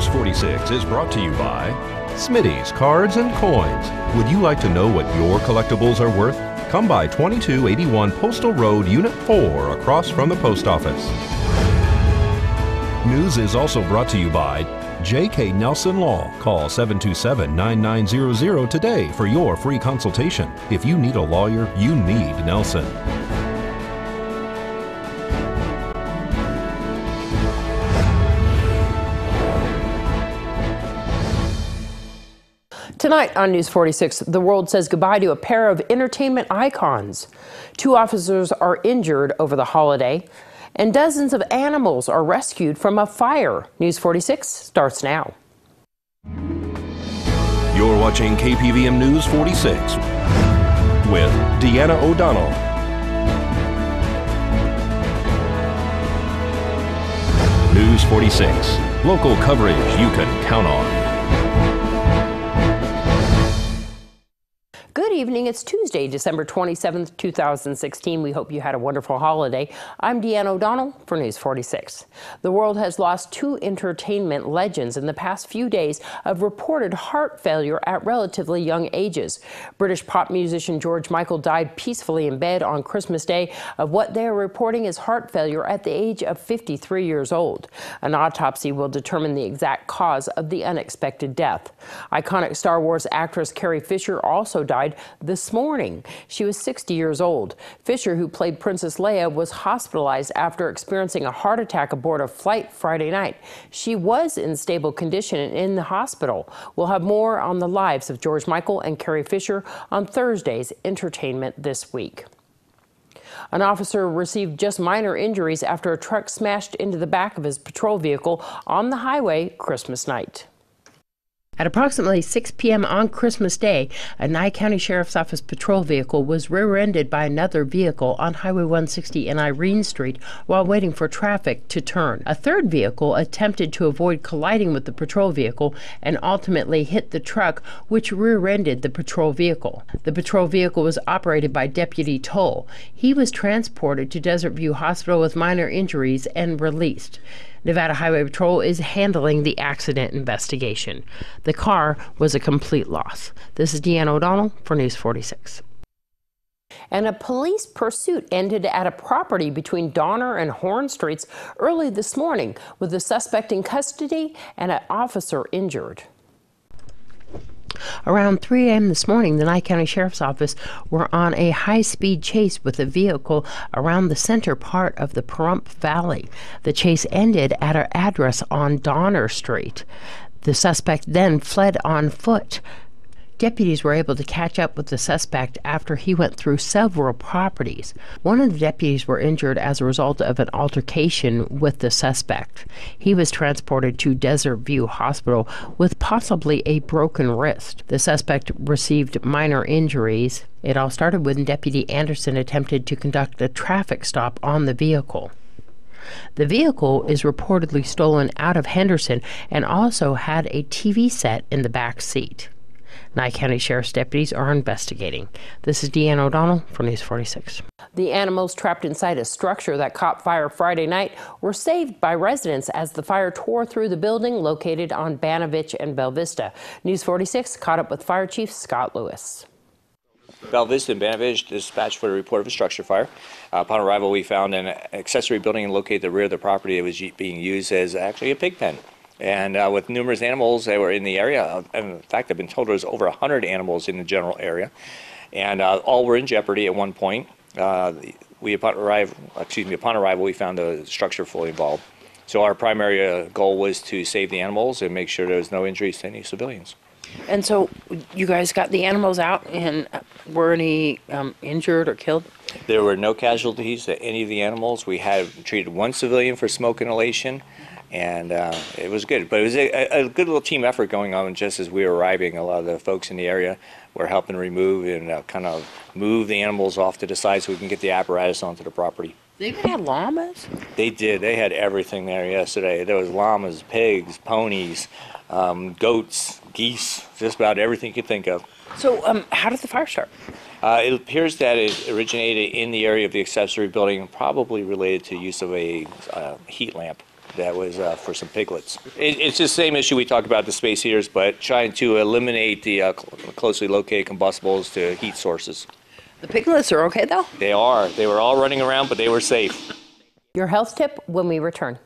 News 46 is brought to you by Smitty's Cards and Coins. Would you like to know what your collectibles are worth? Come by 2281 Postal Road, Unit 4, across from the post office. News is also brought to you by J.K. Nelson Law. Call 727 9900 today for your free consultation. If you need a lawyer, you need Nelson. Tonight on News 46, the world says goodbye to a pair of entertainment icons. Two officers are injured over the holiday, and dozens of animals are rescued from a fire. News 46 starts now. You're watching KPVM News 46 with Deanna O'Donnell. News 46, local coverage you can count on. Good evening. It's Tuesday, December 27th, 2016. We hope you had a wonderful holiday. I'm Deanna O'Donnell for News 46. The world has lost two entertainment legends in the past few days of reported heart failure at relatively young ages. British pop musician George Michael died peacefully in bed on Christmas Day of what they are reporting is heart failure at the age of 53 years old. An autopsy will determine the exact cause of the unexpected death. Iconic Star Wars actress Carrie Fisher also died this morning. She was 60 years old. Fisher, who played Princess Leia, was hospitalized after experiencing a heart attack aboard a flight Friday night. She was in stable condition and in the hospital. We'll have more on the lives of George Michael and Carrie Fisher on Thursday's Entertainment This Week. An officer received just minor injuries after a truck smashed into the back of his patrol vehicle on the highway Christmas night. At approximately 6 p.m. on Christmas Day, a Nye County Sheriff's Office patrol vehicle was rear ended by another vehicle on Highway 160 and Irene Street while waiting for traffic to turn. A third vehicle attempted to avoid colliding with the patrol vehicle and ultimately hit the truck, which rear ended the patrol vehicle. The patrol vehicle was operated by Deputy Toll. He was transported to Desert View Hospital with minor injuries and released. Nevada Highway Patrol is handling the accident investigation. The car was a complete loss. This is Deanna O'Donnell for News 46. And a police pursuit ended at a property between Donner and Horn Streets early this morning, with the suspect in custody and an officer injured. Around 3 a.m. this morning, the Nye County Sheriff's Office were on a high speed chase with a vehicle around the center part of the Pahrump Valley. The chase ended at an address on Donner Street. The suspect then fled on foot. Deputies were able to catch up with the suspect after he went through several properties. One of the deputies were injured as a result of an altercation with the suspect. He was transported to Desert View Hospital with possibly a broken wrist. The suspect received minor injuries. It all started when Deputy Anderson attempted to conduct a traffic stop on the vehicle. The vehicle is reportedly stolen out of Henderson and also had a TV set in the back seat. Nye County Sheriff's deputies are investigating. This is Deanna O'Donnell for News 46. The animals trapped inside a structure that caught fire Friday night were saved by residents as the fire tore through the building located on Bannavich and Bell Vista. News 46 caught up with Fire Chief Scott Lewis. Bell Vista and Bannavich dispatched for a report of a structure fire. Uh, upon arrival, we found an accessory building located at the rear of the property that was being used as actually a pig pen and uh, with numerous animals that were in the area. In fact, I've been told there's over 100 animals in the general area, and uh, all were in jeopardy at one point. Uh, we upon excuse me, upon arrival, we found the structure fully involved. So our primary uh, goal was to save the animals and make sure there was no injuries to any civilians. And so you guys got the animals out, and were any um, injured or killed? There were no casualties to any of the animals. We had treated one civilian for smoke inhalation and uh, it was good. But it was a, a, good little team effort going on just as we were arriving. A lot of the folks in the area were helping remove and uh, kind of move the animals off to the side so we can get the apparatus onto the property. They even had llamas? They did. They had everything there yesterday. There was llamas, pigs, ponies, um, goats, geese, just about everything you could think of. So um, how did the fire start? Uh, it appears that it originated in the area of the accessory building, probably related to use of a uh, heat lamp. that was uh, for some piglets. It, it's the same issue we talked about the space heaters, but trying to eliminate the uh, cl- closely located combustibles to heat sources. The piglets are okay though? They are. They were all running around, but they were safe. Your health tip when we return.